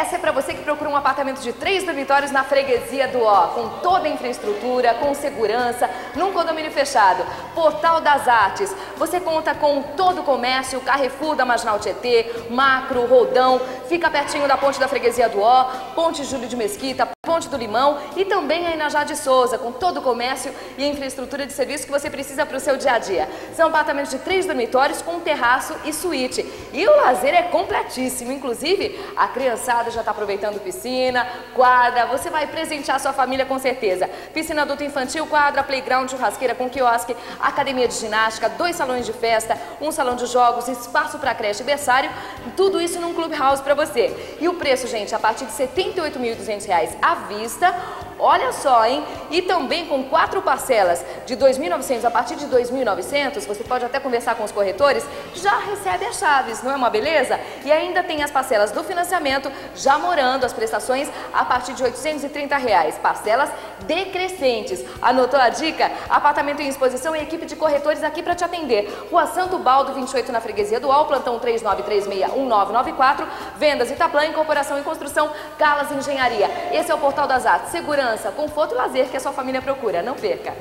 Essa é para você que procura um apartamento de três dormitórios na freguesia do Ó, com toda a infraestrutura, com segurança, num condomínio fechado. Portal das Artes. Você conta com todo o comércio, Carrefour da Marginal Tietê, Macro, Roldão, fica pertinho da ponte da freguesia do Ó, Ponte Júlio de Mesquita, Ponte do Limão e também a Inajá de Souza, com todo o comércio e infraestrutura de serviço que você precisa para o seu dia a dia. São apartamentos de três dormitórios com terraço e suíte. E o lazer é completíssimo, inclusive a criançada já está aproveitando piscina, quadra, você vai presentear sua família com certeza. Piscina adulto infantil, quadra, playground, churrasqueira com quiosque, academia de ginástica, dois salões de festa, um salão de jogos, espaço para creche e berçário, tudo isso num clubhouse para você. E o preço, gente, a partir de R$ 78.200 à vista Olha só, hein? E também com quatro parcelas de 2.900 a partir de 2.900, você pode até conversar com os corretores, já recebe as chaves, não é uma beleza? E ainda tem as parcelas do financiamento, já morando as prestações a partir de 830 reais, parcelas decrescentes. Anotou a dica? Apartamento em exposição e equipe de corretores aqui para te atender. Rua Santo Baldo, 28 na Freguesia do Al, plantão 39361994, vendas Itaplã, incorporação e construção, Galas Engenharia. Esse é o Portal das Artes. Segurança segurança, conforto e lazer que a sua família procura. Não perca!